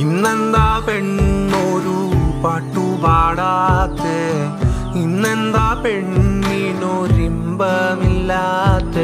ഇന്നെന്താ പെണ്ണൊരു പാട്ടുപാടാത്ത? ഇന്നെന്താ പെണ്ണിനൊരിമ്പമില്ലാത്ത?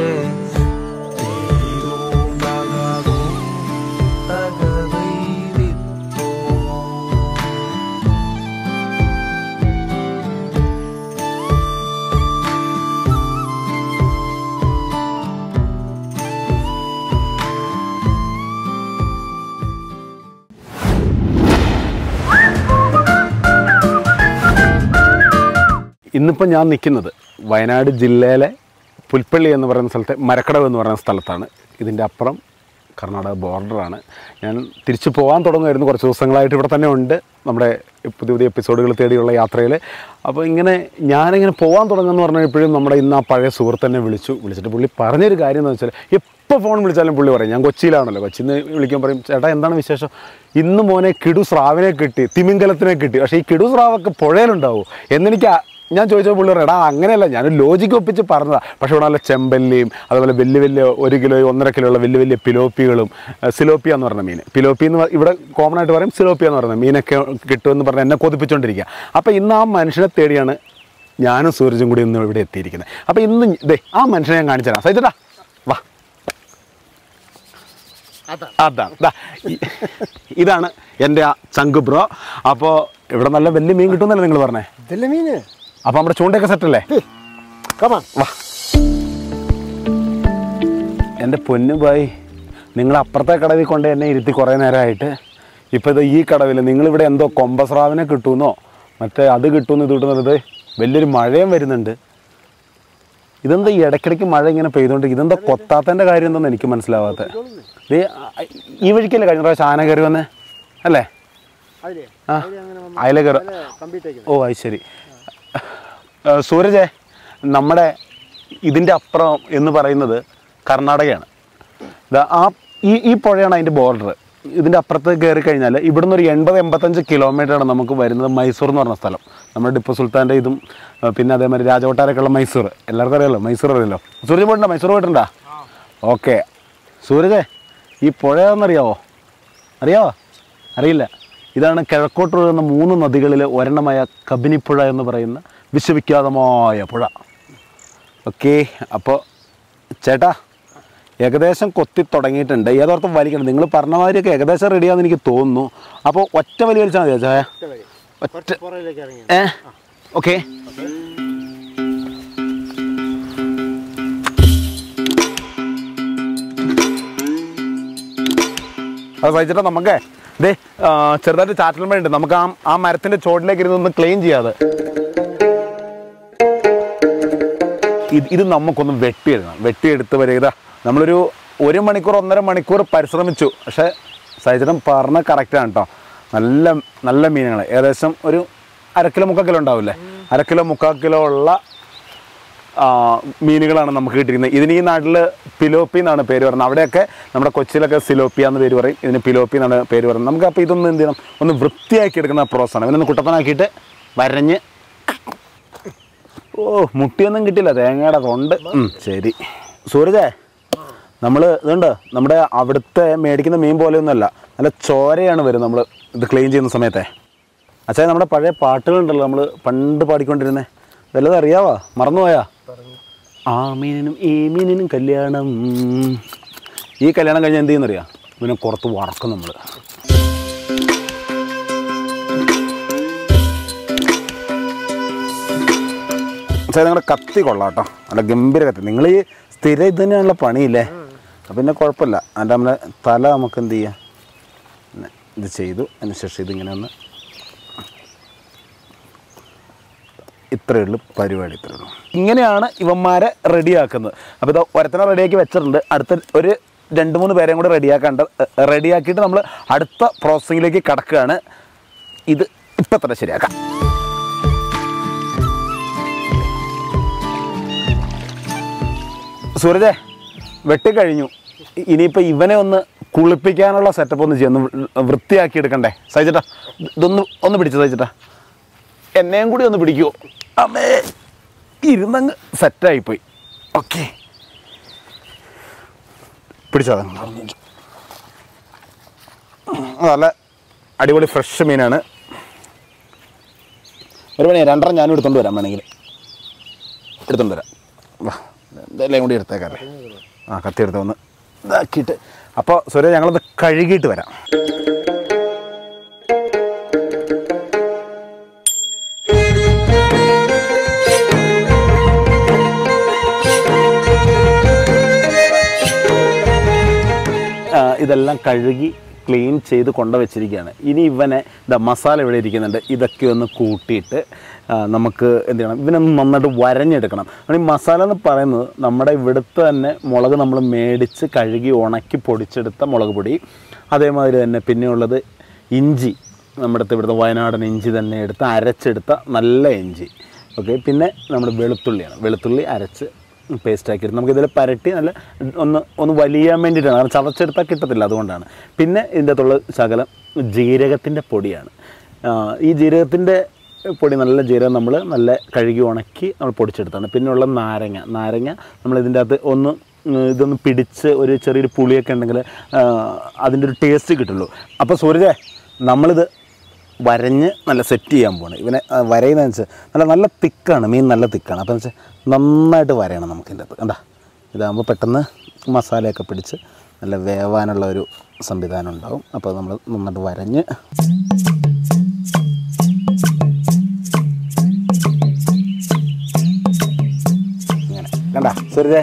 ഇന്നിപ്പോൾ ഞാൻ നിൽക്കുന്നത് വയനാട് ജില്ലയിലെ പുൽപ്പള്ളി എന്ന് പറയുന്ന സ്ഥലത്തെ മരക്കടവ് എന്ന് പറയുന്ന സ്ഥലത്താണ്. ഇതിന്റെ അപ്പുറം കർണാടക ബോർഡറാണ്. ഞാൻ തിരിച്ചു പോകാൻ തുടങ്ങുമായിരുന്നു കുറച്ച് ദിവസങ്ങളായിട്ട് ഇവിടെ തന്നെ ഉണ്ട്. നമ്മുടെ പുതിയ പുതിയ എപ്പിസോഡുകൾ തേടിയുള്ള യാത്രയിൽ. അപ്പോൾ ഇങ്ങനെ ഞാനിങ്ങനെ പോകാൻ തുടങ്ങുമെന്ന് പറഞ്ഞപ്പോഴും നമ്മുടെ ഇന്ന് ആ പഴയ സുഹൃത്തന്നെ വിളിച്ചു. വിളിച്ചിട്ട് പുള്ളി പറഞ്ഞൊരു കാര്യം എന്ന് വെച്ചാൽ എപ്പോൾ ഫോൺ വിളിച്ചാലും പുള്ളി പറയും. ഞാൻ കൊച്ചിയിലാണല്ലോ. കൊച്ചിയിൽ നിന്ന് വിളിക്കാൻ പറയും ചേട്ടാ എന്താണ് വിശേഷം? ഇന്ന് മോനെ കിടു സ്രാവിനെ കിട്ടി തിമിംഗലത്തിനെ കിട്ടി. പക്ഷേ ഈ കിടു സ്രാവൊക്കെ പുഴയിലുണ്ടാവും. എന്നെനിക്ക് ഞാൻ ചോദിച്ച പുള്ളി എടാ അങ്ങനെയല്ല ഞാൻ ലോജിക്ക് ഒപ്പിച്ച് പറഞ്ഞതാണ് പക്ഷേ ഇവിടെ നല്ല ചെമ്പല്ലിയും അതുപോലെ വലിയ വലിയ ഒരു കിലോ ഒന്നര കിലോ ഉള്ള വലിയ വലിയ പിലോപ്പികളും സിലോപ്പിയ എന്ന് പറഞ്ഞ മീൻ. പിലോപ്പി എന്ന് ഇവിടെ കോമൺ ആയിട്ട് പറയും സിലോപ്പിയ എന്ന് പറഞ്ഞ മീനൊക്കെ കിട്ടുമെന്ന് പറഞ്ഞ് എന്നെ കൊതിപ്പിച്ചുകൊണ്ടിരിക്കുക അപ്പോൾ ഇന്ന് ആ മനുഷ്യനെ തേടിയാണ് ഞാനും സൂരജും കൂടി ഇന്ന് ഇവിടെ എത്തിയിരിക്കുന്നത്. അപ്പോൾ ഇന്ന് ഇതേ ആ മനുഷ്യനെ ഞാൻ കാണിച്ചു തരാം സൈതട്ടാ വാ. അതാ. അതാ ഇതാണ് എന്റെ ആ ചങ്ക് ബ്രോ. അപ്പോൾ ഇവിടെ നല്ല വലിയ മീൻ കിട്ടുമെന്നല്ലേ നിങ്ങൾ പറഞ്ഞേ? വലിയ മീന്? അപ്പോൾ നമ്മുടെ ചൂണ്ടയൊക്കെ സെറ്റല്ലേ അല്ലേ? വാ. എന്റെ പൊന്നു ബായി നിങ്ങൾ അപ്പുറത്തെ കടവിൽ കൊണ്ട് എന്നെ ഇരുത്തി കുറേ നേരമായിട്ട്. ഇപ്പോൾ ഇത് ഈ കടവിൽ നിങ്ങളിവിടെ എന്തോ കൊമ്പസ്രാവിനെ കിട്ടുമെന്നോ മറ്റേ അത് കിട്ടുമെന്ന് ഇത് കിട്ടുന്നത് വലിയൊരു മഴയും വരുന്നുണ്ട്. ഇതെന്താ ഈ ഇടയ്ക്കിടയ്ക്ക് മഴ ഇങ്ങനെ പെയ്തുകൊണ്ട് ഇതെന്താ കൊത്താത്തതിന്റെ കാര്യം എന്തെന്ന് എനിക്ക് മനസ്സിലാവാത്ത? ഈ വഴിക്കല്ലേ കഴിഞ്ഞ പ്രാവശ്യം ആന കയറി വന്നേ? അല്ലേ? ആ അയല കയറി ഓ അത് ശരി. സൂരജേ നമ്മുടെ ഇതിന്റെ അപ്പുറം എന്ന് പറയുന്നത് കർണാടകയാണ്. ആ ഈ ഈ പുഴയാണ് അതിന്റെ ബോർഡർ ഇതിന്റെ അപ്പുറത്ത് കയറി കഴിഞ്ഞാൽ ഇവിടുന്ന് ഒരു എൺപത് എൺപത്തഞ്ച് കിലോമീറ്ററാണ് നമുക്ക് വരുന്നത് മൈസൂർ എന്ന് പറഞ്ഞ സ്ഥലം. നമ്മുടെ ടിപ്പു സുൽത്താന്റെ ഇതും പിന്നെ അതേമാതിരി രാജകൊട്ടാരൊക്കെയുള്ള മൈസൂർ. എല്ലാവർക്കും അറിയാലോ? മൈസൂർ അറിയാലോ? സൂരജ് പോയിട്ടുണ്ടോ? മൈസൂർ പോയിട്ടുണ്ടോ? ഓക്കെ. സൂരജേ ഈ പുഴ എന്നറിയാവോ അറിയാവോ? അറിയില്ല. ഇതാണ് കിഴക്കോട്ട് ഒഴുകുന്ന മൂന്ന് നദികളിൽ ഒരെണ്ണമായ കബിനിപ്പുഴ എന്ന് പറയുന്ന വിശ്വവിഖ്യാതമായ പുഴ. ഓക്കെ അപ്പോൾ ചേട്ടാ ഏകദേശം കൊത്തി തുടങ്ങിയിട്ടുണ്ട്. ഏതോർത്തും വലിക്കണം. നിങ്ങൾ പറഞ്ഞ മാതിരിയൊക്കെ ഏകദേശം റെഡിയാന്ന് എനിക്ക് തോന്നുന്നു. അപ്പോൾ ഒറ്റ വലി വലിച്ചാൽ മതിയോ ചായ ഒറ്റ ഏ? ഓക്കെ. അത് സഹിച്ചിട്ട് നമുക്കേ ഇതേ ചെറുതായിട്ട് ചാറ്റൽ മഴ ഉണ്ട്. നമുക്ക് ആ ആ മരത്തിന്റെ ചോട്ടിലേക്ക് ഇരുന്ന് ഒന്ന് ക്ലീൻ ചെയ്യാതെ ഇത് ഇത് നമുക്കൊന്ന് വെട്ടിയെടുക്കണം. വെട്ടിയെടുത്ത് വരിക നമ്മളൊരു ഒരു മണിക്കൂർ ഒന്നര മണിക്കൂർ പരിശ്രമിച്ചു. പക്ഷേ സഹചരം പറഞ്ഞ കറക്റ്റാണ് കേട്ടോ നല്ല നല്ല മീനുകൾ ഏകദേശം ഒരു അര കിലോ മുക്കാൽ കിലോ ഉണ്ടാവില്ലേ? അര കിലോ മുക്കാൽ കിലോ ഉള്ള മീനുകളാണ് നമുക്ക് കിട്ടിയിരിക്കുന്നത്. ഇതിന് ഈ നാട്ടിൽ പിലോപ്പി എന്നാണ് പേര് പറയുന്നത്. അവിടെയൊക്കെ നമ്മുടെ കൊച്ചിയിലൊക്കെ സിലോപ്പിയ എന്ന് പേര് പറയും. ഇതിന് പിലോപ്പി എന്നാണ് പേര് പറയുന്നത്. നമുക്ക് അപ്പോൾ ഇതൊന്ന് എന്ത് ചെയ്യണം? ഒന്ന് വൃത്തിയാക്കി എടുക്കുന്ന പ്രോസസ്സാണ് ഇവനൊന്ന് കുട്ടപ്പനാക്കിയിട്ട് വരഞ്ഞ് ഓ മുട്ടിയൊന്നും കിട്ടില്ല തേങ്ങയുടെ കൊണ്ട് ശരി. സൂരജേ നമ്മൾ ഇതുണ്ട്? നമ്മുടെ അവിടുത്തെ മേടിക്കുന്ന മീൻ പോലെയൊന്നുമല്ല. നല്ല ചോരയാണ് വരും നമ്മൾ ഇത് ക്ലീൻ ചെയ്യുന്ന സമയത്തെ. അച്ഛാ നമ്മുടെ പഴയ പാട്ടുകളുണ്ടല്ലോ നമ്മൾ പണ്ട് പാടിക്കൊണ്ടിരുന്നത് വല്ലതും അറിയാവോ? മറന്നുപോയാ? ആ മീനിനും ഈ മീനിനും കല്യാണം. ഈ കല്യാണം കഴിഞ്ഞാൽ എന്ത് ചെയ്യുന്നറിയാം? ഇവനെ പുറത്ത് വറക്കും നമ്മൾ പക്ഷേ നിങ്ങളുടെ കത്തി കൊള്ളാം കേട്ടോ. നല്ല ഗംഭീര കത്തി. നിങ്ങൾ ഈ സ്ഥിരം ഇത് തന്നെയാണല്ലോ പണിയില്ലേ? അപ്പം പിന്നെ കുഴപ്പമില്ല. അതിന്റെ നമ്മുടെ തല നമുക്ക് എന്ത് ചെയ്യാം? പിന്നെ ഇത് ചെയ്തു. അതിനുശേഷം ഇതിങ്ങനെ ഒന്ന് ഇത്രയേ ഉള്ളൂ. പരിപാടി ഇത്രയേ ഉള്ളൂ. ഇങ്ങനെയാണ് ഇവന്മാരെ റെഡിയാക്കുന്നത്. അപ്പോൾ ഇത് ഒരത്തനെ റെഡിയാക്കി വെച്ചിട്ടുണ്ട്. അടുത്ത ഒരു രണ്ട് മൂന്ന് പേരെയും കൂടെ റെഡിയാക്കാണ്ട് റെഡിയാക്കിയിട്ട് നമ്മൾ അടുത്ത പ്രോസസ്സിങ്ങിലേക്ക് കടക്കുകയാണ്. ഇത് ഇപ്പം തന്നെ ശരിയാക്കാം. സൂരജേ വെട്ടിക്കഴിഞ്ഞു. ഇനിയിപ്പോൾ ഇവനെ ഒന്ന് കുളിപ്പിക്കാനുള്ള സെറ്റപ്പ് ഒന്ന് ചെയ്യുന്നു വൃത്തിയാക്കി എടുക്കണ്ടേ? സഹിച്ചേട്ടാ ഇതൊന്ന് ഒന്ന് പിടിച്ചു സഹിച്ചേട്ടാ എന്നെയും കൂടി ഒന്ന് പിടിക്കുമോ അമ്മേ ഇരുന്നങ്ങ് സെറ്റായിപ്പോയി ഓക്കെ പിടിച്ചാൽ. നല്ല അടിപൊളി ഫ്രഷ് മീനാണ്. ഒരു മണി രണ്ടര ഞാനും എടുത്തുകൊണ്ട് വരാം വേണമെങ്കിൽ. എടുത്തുകൊണ്ട് വരാം. വാ. ഇതെല്ലാം കൂടി എടുത്തേക്കല്ലേ ആ കത്തി എടുത്ത് ഒന്ന് ഇതാക്കിയിട്ട്. അപ്പോൾ സുരേ ഞങ്ങളത് കഴുകിയിട്ട് വരാം. ഇതെല്ലാം കഴുകി ക്ലീൻ ചെയ്ത് കൊണ്ടുവച്ചിരിക്കുകയാണ്. ഇനി ഇവനെ ഇതാ മസാല ഇവിടെ ഇരിക്കുന്നുണ്ട്. ഇതൊക്കെ ഒന്ന് കൂട്ടിയിട്ട് നമുക്ക് എന്ത് ചെയ്യണം? ഇവനൊന്ന് നന്നായിട്ട് വരഞ്ഞെടുക്കണം. ഈ മസാല എന്ന് പറയുന്നത് നമ്മുടെ ഇവിടുത്തെ തന്നെ മുളക് നമ്മൾ മേടിച്ച് കഴുകി ഉണക്കി പൊടിച്ചെടുത്ത മുളക് പൊടി. അതേമാതിരി തന്നെ പിന്നെയുള്ളത് ഇഞ്ചി. നമ്മുടെ ഇവിടുത്തെ വയനാടൻ ഇഞ്ചി തന്നെ എടുത്ത് അരച്ചെടുത്ത നല്ല ഇഞ്ചി. ഓക്കെ? പിന്നെ നമ്മുടെ വെളുത്തുള്ളിയാണ്. വെളുത്തുള്ളി അരച്ച് പേസ്റ്റ് ആക്കി എടുത്ത് നമുക്കിതിൽ പരട്ടി നല്ല ഒന്ന് ഒന്ന് വലിയാൻ വേണ്ടിയിട്ടാണ്. കാരണം ചതച്ചെടുത്താൽ കിട്ടത്തില്ല അതുകൊണ്ടാണ്. പിന്നെ ഇതിന്റെ അകത്തുള്ള ശകലം ജീരകത്തിന്റെ പൊടിയാണ്. ഈ ജീരകത്തിന്റെ പൊടി നല്ല ജീരകം നമ്മൾ നല്ല കഴുകി ഉണക്കി നമ്മൾ പൊടിച്ചെടുത്താണ്. പിന്നെ ഉള്ള നാരങ്ങ. നാരങ്ങ നമ്മൾ ഇതിന്റെ അകത്ത് ഒന്ന് ഇതൊന്ന് പിടിച്ച് ഒരു ചെറിയൊരു പുളിയൊക്കെ ഉണ്ടെങ്കിൽ അതിന്റെ ഒരു ടേസ്റ്റ് കിട്ടുള്ളൂ. അപ്പോൾ സൂര്യജെ നമ്മളിത് വരഞ്ഞ് നല്ല സെറ്റ് ചെയ്യാൻ പോകണം ഇവനെ വരയുന്നതെന്ന് വെച്ചാൽ നല്ല നല്ല തിക്കാണ്. മീൻ നല്ല തിക്കാണ്. അപ്പോൾ എന്ന് വെച്ചാൽ നന്നായിട്ട് വരയണം നമുക്ക് ഇതിന്റെ അകത്ത്. കണ്ടാ? ഇതാകുമ്പോൾ പെട്ടെന്ന് മസാലയൊക്കെ പിടിച്ച് നല്ല വേവാനുള്ള ഒരു സംവിധാനം ഉണ്ടാവും. അപ്പോൾ നമ്മൾ നന്നായിട്ട് വരഞ്ഞ് ഇങ്ങനെ. കണ്ടാ? സൂര്യജെ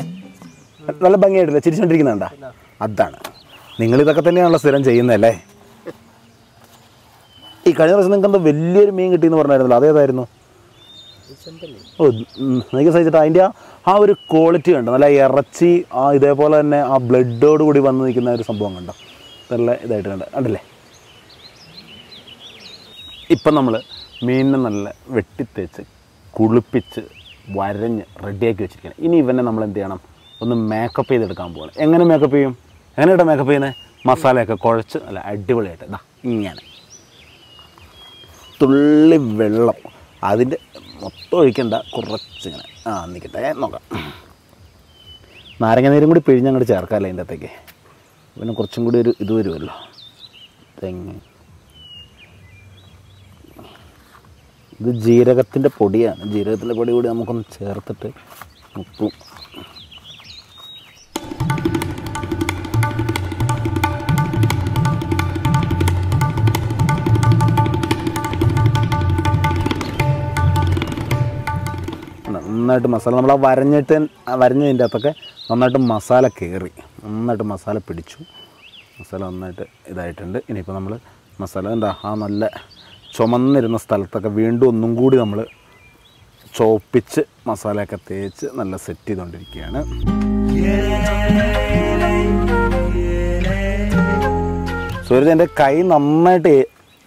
നല്ല ഭംഗിയായിട്ടില്ല? ചിരിച്ചോണ്ടിരിക്കുന്നുണ്ടാ അതാണ്. നിങ്ങളിതൊക്കെ തന്നെയാണല്ലോ സ്ഥിരം ചെയ്യുന്നതല്ലേ? ഈ കഴിഞ്ഞ പ്രാവശ്യം നിങ്ങൾക്ക് എന്തോ വലിയൊരു മീൻ കിട്ടിയെന്ന് പറഞ്ഞായിരുന്നല്ലോ അതേതായിരുന്നു? ഓ എനിക്ക് സഹിച്ചിട്ട് അതിന്റെ ആ ഒരു ക്വാളിറ്റി കണ്ടോ? നല്ല ഇറച്ചി ആ ഇതേപോലെ തന്നെ ആ ബ്ലഡോട് കൂടി വന്ന് നിൽക്കുന്ന ഒരു സംഭവം കണ്ടോ? നല്ല ഇതായിട്ട് കണ്ട? കണ്ടല്ലേ? ഇപ്പം നമ്മൾ മീനിനെ നല്ല വെട്ടിത്തേച്ച് കുളിപ്പിച്ച് വരഞ്ഞ് റെഡിയാക്കി വെച്ചിരിക്കണം ഇനി ഇവനെ നമ്മൾ എന്ത് ചെയ്യണം? ഒന്ന് മേക്കപ്പ് ചെയ്തെടുക്കാൻ പോകണം എങ്ങനെ മേക്കപ്പ് ചെയ്യും? എങ്ങനെയാണ് മേക്കപ്പ് ചെയ്യുന്നത്? മസാലയൊക്കെ കുഴച്ച് നല്ല അടിപൊളിയായിട്ട്. ഇതാ ഇങ്ങനെ തുള്ളി വെള്ളം. അതിന്റെ മൊത്തം ഒഴിക്കണ്ട കുറച്ചിങ്ങനെ. ആ നിൽക്കട്ടെ നോക്കാം. നാരങ്ങ നീരും കൂടി പിഴിഞ്ഞ് അങ്ങോട്ട് ചേർക്കാമല്ലോ അതിന്റെ അകത്തേക്ക്? പിന്നെ കുറച്ചും കൂടി ഒരു ഇത് വരുമല്ലോ. തെങ്ങ്. ഇത് ജീരകത്തിന്റെ പൊടിയാണ്. ജീരകത്തിന്റെ പൊടി കൂടി നമുക്കൊന്ന് ചേർത്തിട്ട് ഉപ്പും നന്നായിട്ട് മസാല നമ്മൾ ആ വരഞ്ഞിട്ട് വരഞ്ഞതിന്റെ അകത്തൊക്കെ നന്നായിട്ട് മസാല കയറി നന്നായിട്ട് മസാല പിടിച്ചു. മസാല നന്നായിട്ട് ഇതായിട്ടുണ്ട്. ഇനിയിപ്പോൾ നമ്മൾ മസാല എന്താ ആ നല്ല ചുമന്നിരുന്ന സ്ഥലത്തൊക്കെ വീണ്ടും ഒന്നും കൂടി നമ്മൾ ചോപ്പിച്ച് മസാലയൊക്കെ തേച്ച് നല്ല സെറ്റ് ചെയ്തുകൊണ്ടിരിക്കുകയാണ് സൂരജ് എന്റെ കൈ നന്നായിട്ട്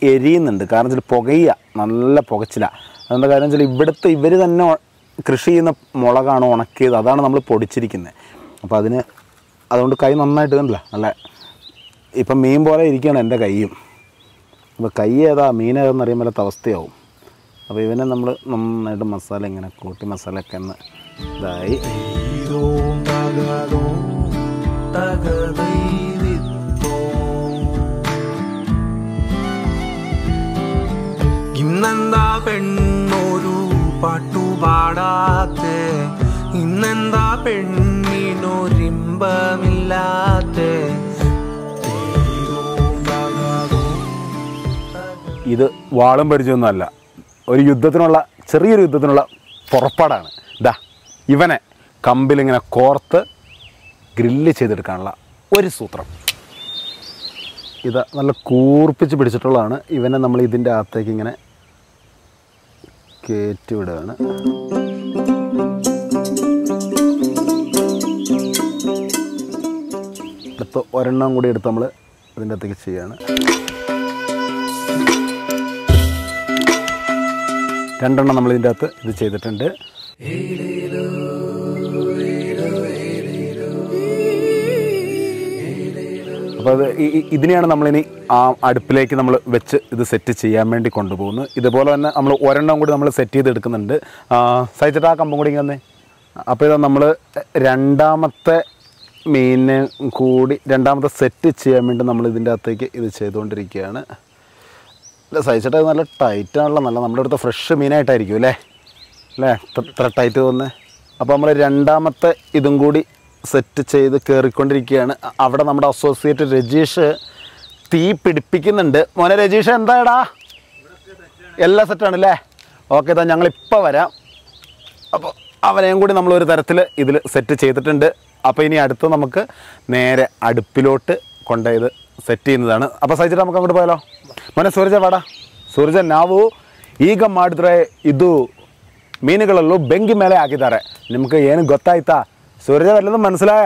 എരിയുന്നുണ്ട്. കാരണം വെച്ചാൽ പുകയുക നല്ല പുകച്ചില. അതെന്താ കാര്യം വെച്ചാൽ ഇവിടുത്തെ ഇവർ തന്നെ കൃഷി ചെയ്യുന്ന മുളകാണ് ഉണക്കിയത്? അതാണ് നമ്മൾ പൊടിച്ചിരിക്കുന്നത് അപ്പോൾ അതിന് അതുകൊണ്ട് കൈ നന്നായിട്ട് കണ്ടില്ല? നല്ല ഇപ്പം മീൻ പോലെ ഇരിക്കുകയാണ് എന്റെ കൈയും. അപ്പോൾ കൈ ഏതാ? മീൻ ഏതാണെന്ന് അറിയാൻ അവസ്ഥയാവും. അപ്പോൾ ഇവനെ നമ്മൾ നന്നായിട്ട് മസാല ഇങ്ങനെ കൂട്ടി മസാലയൊക്കെ ഒന്ന് ഇതായി. വാളും പരിചയമൊന്നുമല്ല. ഒരു യുദ്ധത്തിനുള്ള ചെറിയൊരു യുദ്ധത്തിനുള്ള പുറപ്പാടാണ്. ഇതാ ഇവനെ കമ്പിലിങ്ങനെ കോർത്ത് ഗ്രില്ല് ചെയ്തെടുക്കാനുള്ള ഒരു സൂത്രം. ഇത് നല്ല കൂർപ്പിച്ച് പിടിച്ചിട്ടുള്ളതാണ്. ഇവനെ നമ്മൾ ഇതിന്റെ അകത്തേക്ക് ഇങ്ങനെ കയറ്റി വിടുകയാണ് അടുത്ത ഒരെണ്ണം കൂടി എടുത്ത് നമ്മൾ ഇതിന്റെ അകത്തേക്ക് ചെയ്യുകയാണ്. രണ്ടെണ്ണം നമ്മൾ ഇതിന്റെ അകത്ത് ഇത് ചെയ്തിട്ടുണ്ട്. അപ്പോൾ അത് ഇതിനെയാണ് നമ്മളിനി ആ അടുപ്പിലേക്ക് നമ്മൾ വെച്ച് ഇത് സെറ്റ് ചെയ്യാൻ വേണ്ടി കൊണ്ടുപോകുന്നത്. ഇതുപോലെ തന്നെ നമ്മൾ ഒരെണ്ണം കൂടി നമ്മൾ സെറ്റ് ചെയ്തെടുക്കുന്നുണ്ട്. സഹിച്ചിട്ട് ആ കമ്പം കൂടി ഇങ്ങനെ അപ്പോൾ ഇതാ നമ്മൾ രണ്ടാമത്തെ മീനിനെ കൂടി രണ്ടാമത്തെ സെറ്റ് ചെയ്യാൻ വേണ്ടി നമ്മൾ ഇതിന്റെ അകത്തേക്ക് ഇത് ചെയ്തുകൊണ്ടിരിക്കുകയാണ്. അല്ല സഹിച്ചിട്ട് നല്ല ടൈറ്റ് ആണല്ലോ. നല്ല നമ്മുടെ അടുത്ത് ഫ്രഷ് മീനായിട്ടായിരിക്കും അല്ലേ? അല്ലേ? ഇത്ര ടൈറ്റ് തോന്നുന്നത് അപ്പോൾ നമ്മൾ രണ്ടാമത്തെ ഇതും കൂടി സെറ്റ് ചെയ്ത് കയറിക്കൊണ്ടിരിക്കുകയാണ് അവിടെ നമ്മുടെ അസോസിയേറ്റ് രജീഷ് തീ പിടിപ്പിക്കുന്നുണ്ട്. മോനെ രജീഷ് എന്താടാ? എല്ലാ സെറ്റാണല്ലേ ഓക്കെ താ ഞങ്ങളിപ്പോൾ വരാം. അപ്പോൾ അവനെയും കൂടി നമ്മളൊരു തരത്തിൽ ഇതിൽ സെറ്റ് ചെയ്തിട്ടുണ്ട്. അപ്പോൾ ഇനി അടുത്ത് നമുക്ക് നേരെ അടുപ്പിലോട്ട് കൊണ്ടുപോയത് സെറ്റ് ചെയ്യുന്നതാണ്. അപ്പോൾ സഹിച്ചിട്ട് നമുക്ക് അങ്ങോട്ട് പോയാലോ? ಮೊನ್ನೆ ಸೂರಜ ವಾಡ ಸೂರಜ ನಾವು ಈಗ ಮಾಡಿದ್ರೆ ಇದು ಮೀನುಗಳಲ್ಲೂ ಬೆಂಕಿ ಮೇಲೆ ಹಾಕಿದ್ದಾರೆ ನಿಮ್ಗೆ ಏನು ಗೊತ್ತಾಯ್ತಾ ಸೂರಜ വല്ലതും മനസ്സിലായ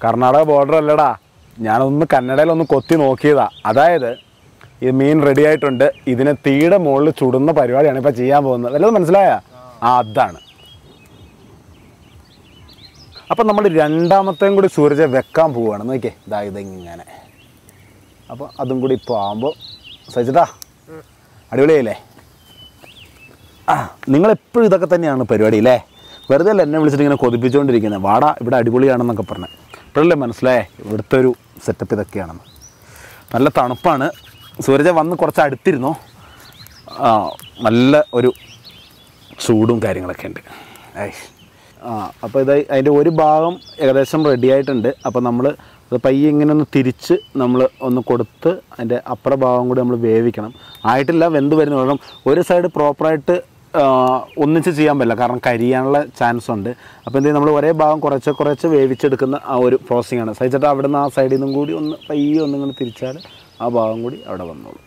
കർണാടക ബോർഡർ അല്ലടാ ഞാനൊന്ന് കന്നഡയിലൊന്ന് കൊത്തി നോക്കിയതാ അതായത് ഈ മീൻ റെഡി ആയിട്ടുണ്ട് ഇതിനെ തീയുടെ മുകളിൽ ചുടുന്ന പരിപാടിയാണ് ഇപ്പം ചെയ്യാൻ പോകുന്നത് വല്ലതും മനസ്സിലായ ആ അതാണ് അപ്പം നമ്മൾ രണ്ടാമത്തെയും കൂടി സൂരജ വെക്കാൻ പോവുകയാണ് നോക്കിയേ ഇതാ ഇതിങ്ങനെ അപ്പോൾ അതും കൂടി ഇപ്പോൾ ആകുമ്പോൾ സഹിച്ചിട്ടാ അടിപൊളിയായില്ലേ? ആ നിങ്ങളെപ്പോഴും ഇതൊക്കെ തന്നെയാണ് പരിപാടി അല്ലേ? വെറുതെ അല്ല എന്നെ വിളിച്ചിട്ട് ഇങ്ങനെ കൊതിപ്പിച്ചുകൊണ്ടിരിക്കുന്നത് വാടാ ഇവിടെ അടിപൊളിയാണെന്നൊക്കെ പറഞ്ഞ്. ഇപ്പോഴല്ലേ മനസ്സിലായേ? ഇവിടുത്തെ ഒരു സെറ്റപ്പ് ഇതൊക്കെയാണെന്ന്. നല്ല തണുപ്പാണ്. സൂരജ വന്ന് കുറച്ച് അടുത്തിരുന്നു. നല്ല ഒരു ചൂടും കാര്യങ്ങളൊക്കെ ഉണ്ട്. ആ അപ്പോൾ ഇത് അതിന്റെ ഒരു ഭാഗം ഏകദേശം റെഡി ആയിട്ടുണ്ട്. അപ്പോൾ നമ്മൾ അത് പയ്യെ ഇങ്ങനെ ഒന്ന് തിരിച്ച് നമ്മൾ ഒന്ന് കൊടുത്ത് അതിന്റെ അപ്പുറ ഭാഗം കൂടി നമ്മൾ വേവിക്കണം. ആയിട്ടില്ല വെന്ത് വരുന്ന കാരണം ഒരു സൈഡ് പ്രോപ്പറായിട്ട് ഒന്നിച്ച് ചെയ്യാൻ പറ്റില്ല. കാരണം കരിയാനുള്ള ചാൻസ് ഉണ്ട്. അപ്പോൾ എന്തെങ്കിലും നമ്മൾ ഒരേ ഭാഗം കുറച്ച് കുറച്ച് വേവിച്ചെടുക്കുന്ന ആ ഒരു പ്രോസസ്സിംഗ് ആണ്. സഹിച്ചിട്ട് അവിടെ നിന്ന് ആ സൈഡിൽ നിന്നും കൂടി ഒന്ന് പയ്യെ ഒന്നിങ്ങനെ തിരിച്ചാൽ ആ ഭാഗം കൂടി അവിടെ വന്നോളൂ.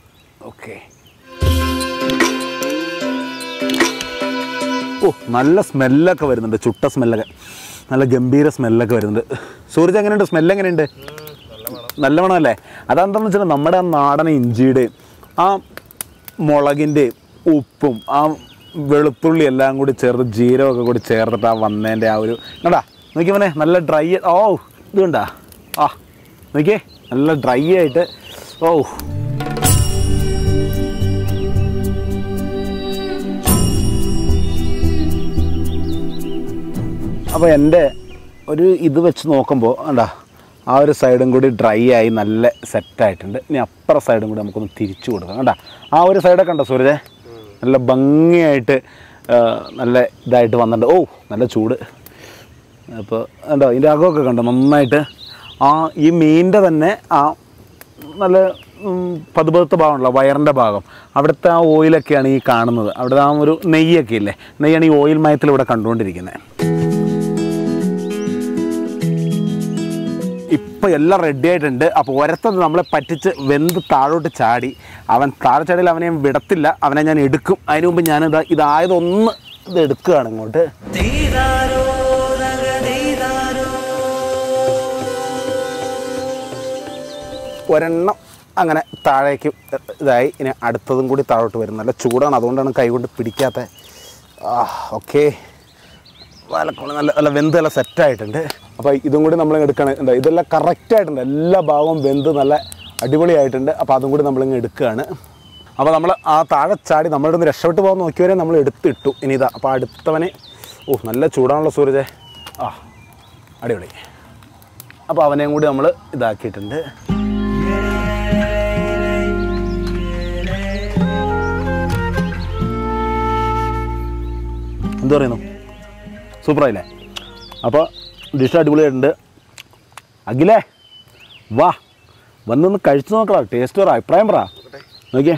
ഓക്കെ ഓ നല്ല സ്മെല്ലൊക്കെ വരുന്നുണ്ട്. ചുട്ട സ്മെല്ലൊക്കെ നല്ല ഗംഭീര സ്മെല്ലൊക്കെ വരുന്നുണ്ട്. സൂരജ് എങ്ങനെയുണ്ട്? സ്മെല്ല് എങ്ങനെയുണ്ട്? നല്ല മണമല്ലേ അതെന്താണെന്ന് വെച്ചാൽ നമ്മുടെ ആ നാടൻ ഇഞ്ചിയുടെയും ആ മുളകിന്റെ ഉപ്പും ആ വെളുത്തുള്ളി എല്ലാം കൂടി ചേർത്ത് ജീരകമൊക്കെ കൂടി ചേർത്തിട്ട് ആ വന്നതിന്റെ ആ ഒരു കണ്ടാ? നോക്കിയവനെ നല്ല ഡ്രൈ ഓ ഇത് കണ്ടാ ആ നോക്കിയേ നല്ല ഡ്രൈ ആയിട്ട് ഓ അപ്പോൾ എന്റെ ഒരു ഇത് വെച്ച് നോക്കുമ്പോൾ കണ്ടാ ആ ഒരു സൈഡും കൂടി ഡ്രൈ ആയി നല്ല സെറ്റായിട്ടുണ്ട് ഇനി അപ്പുറ സൈഡും കൂടി നമുക്കൊന്ന് തിരിച്ചു കൊടുക്കാം കണ്ടാ? ആ ഒരു സൈഡൊക്കെ ഉണ്ടോ സൂരജ്? നല്ല ഭംഗിയായിട്ട് നല്ല ഇതായിട്ട് വന്നിട്ടുണ്ട്. ഓ നല്ല ചൂട്. അപ്പോൾ കണ്ടോ ഇതിന്റെ അകമൊക്കെ കണ്ടോ? നന്നായിട്ട്. ആ ഈ മീനിന്റെ തന്നെ ആ നല്ല പതുപതുത്ത ഭാഗമുള്ള വയറിന്റെ ഭാഗം. അവിടുത്തെ ആ ഓയിലൊക്കെയാണ് ഈ കാണുന്നത്. അവിടുത്തെ ആ ഒരു നെയ്യൊക്കെ ഇല്ലേ? നെയ്യാണ് ഈ ഓയിൽ മയത്തിൽ ഇവിടെ കണ്ടുകൊണ്ടിരിക്കുന്നത്. ഇപ്പം എല്ലാം റെഡി ആയിട്ടുണ്ട്. അപ്പോൾ ഒരത്തത് നമ്മളെ പറ്റിച്ച് വെന്ത് താഴോട്ട് ചാടി. അവൻ താഴെ ചാടിയിൽ അവനെ വിടത്തില്ല. അവനെ ഞാൻ എടുക്കും. അതിനു മുമ്പ് ഇതാ ഇതായതൊന്ന് ഇത് എടുക്കുകയാണ് ഇങ്ങോട്ട്. ഒരെണ്ണം അങ്ങനെ താഴേക്ക് ഇതായി. ഇനി അടുത്തതും കൂടി താഴോട്ട് വരും. നല്ല ചൂടാണ്. അതുകൊണ്ടാണ് കൈകൊണ്ട് പിടിക്കാത്ത. ഓക്കെ നല്ല നല്ല വെന്ത് നല്ല സെറ്റായിട്ടുണ്ട് അപ്പോൾ ഇതും കൂടി നമ്മൾ എടുക്കണം എന്താ ഇതെല്ലാം കറക്റ്റായിട്ടുണ്ട് എല്ലാ ഭാഗവും വെന്ത് നല്ല അടിപൊളിയായിട്ടുണ്ട്. അപ്പോൾ അതും കൂടി നമ്മളിങ്ങ് എടുക്കുകയാണ് അപ്പോൾ നമ്മൾ ആ താഴെ ചാടി നമ്മളുടെ നിന്ന് രക്ഷപ്പെട്ട് പോകാൻ നോക്കിയവരെ നമ്മൾ എടുത്തിട്ടു. ഇനി ഇതാ അപ്പോൾ അടുത്തവനെ ഓ നല്ല ചൂടാണല്ലോ സൂരജ്. ആ അടിപൊളി. അപ്പോൾ അവനെയും കൂടി നമ്മൾ ഇതാക്കിയിട്ടുണ്ട്. എന്തു പറയുന്നു? സൂപ്പറായില്ലേ? അപ്പോൾ ഡിഷ് അടിപൊളിയായിട്ടുണ്ട്. അഖിലേ വാ. വന്നൊന്ന് കഴിച്ചു നോക്കടാ ടേസ്റ്റ് പറ അഭിപ്രായം പറ. നോക്കിയേ.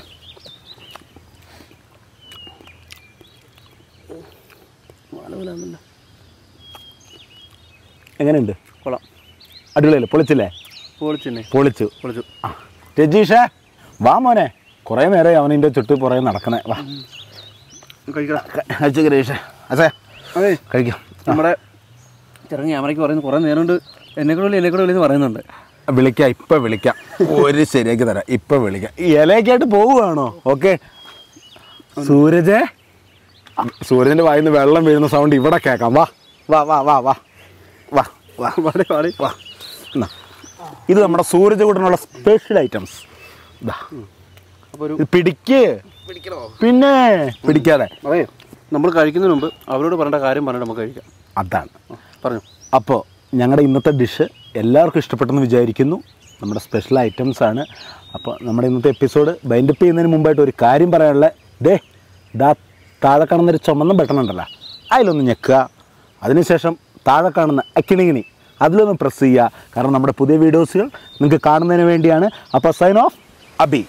എങ്ങനെയുണ്ട്? കൊള്ളാം. അടിപൊളിയല്ലേ? പൊളിച്ചില്ലേ? പൊളിച്ചില്ലേ പൊളിച്ചു. പൊളിച്ചു. ആ രജീഷേ വാ മോനെ. കുറേ നേരമായി അവനിന്റെ ചുട്ടു പുറകെ നടക്കണേ. വാ. കഴിക്കണം കഴിച്ചു രജീഷേ. അസേ അതെ. കഴിക്കാം. നമ്മുടെ ചെറിയ ക്യാമറയ്ക്ക് പറയുന്നത് കുറേ നേരമുണ്ട്. എന്നെ കൂടെ വിളി എന്നെ കൂടെ വിളിയെന്ന് പറയുന്നുണ്ട്. വിളിക്കാം ഇപ്പം വിളിക്കാം. ഒരു ശരിയാക്കി തരാം ഇപ്പം വിളിക്കാം. ഈ ഇലയൊക്കെയായിട്ട് പോവുകയാണോ ഓക്കെ. സൂരജേ? സൂര്യന്റെ വായിൽ നിന്ന് വെള്ളം വീഴുന്ന സൗണ്ട് ഇവിടെ കേൾക്കാം. വാ വാ വാ വാ വാ. വാ വാ പാടി പാടി വാ. എന്നാ. ഇത് നമ്മുടെ സൂരജ് കൂട്ടിനുള്ള സ്പെഷ്യൽ ഐറ്റംസ് പിടിക്ക്. പിന്നെ പിടിക്കാതെ. അതെ. നമ്മൾ കഴിക്കുന്നതിന് മുമ്പ് അവരോട് പറയേണ്ട കാര്യം പറഞ്ഞിട്ട് നമുക്ക് കഴിക്കാം. അതാണ്. പറഞ്ഞു. അപ്പോൾ ഞങ്ങളുടെ ഇന്നത്തെ ഡിഷ് എല്ലാവർക്കും ഇഷ്ടപ്പെട്ടെന്ന് വിചാരിക്കുന്നു. നമ്മുടെ സ്പെഷ്യൽ ഐറ്റംസ് ആണ്. അപ്പോൾ നമ്മുടെ ഇന്നത്തെ എപ്പിസോഡ് ബൈൻഡപ്പ് ചെയ്യുന്നതിന് മുമ്പായിട്ട് ഒരു കാര്യം പറയാനുള്ള. ദേ ദാ താഴെ കാണുന്നൊരു ചുമന്ന ബട്ടൺ ഉണ്ടല്ലോ. അതിലൊന്ന് ഞെക്കുക. അതിനുശേഷം താഴെ കാണുന്ന അക്കിണിങ്ങിണി അതിലൊന്ന് പ്രസ് ചെയ്യുക. കാരണം നമ്മുടെ പുതിയ വീഡിയോസുകൾ നിങ്ങൾക്ക് കാണുന്നതിന് വേണ്ടിയാണ്. അപ്പോൾ സൈൻ ഓഫ് അബി.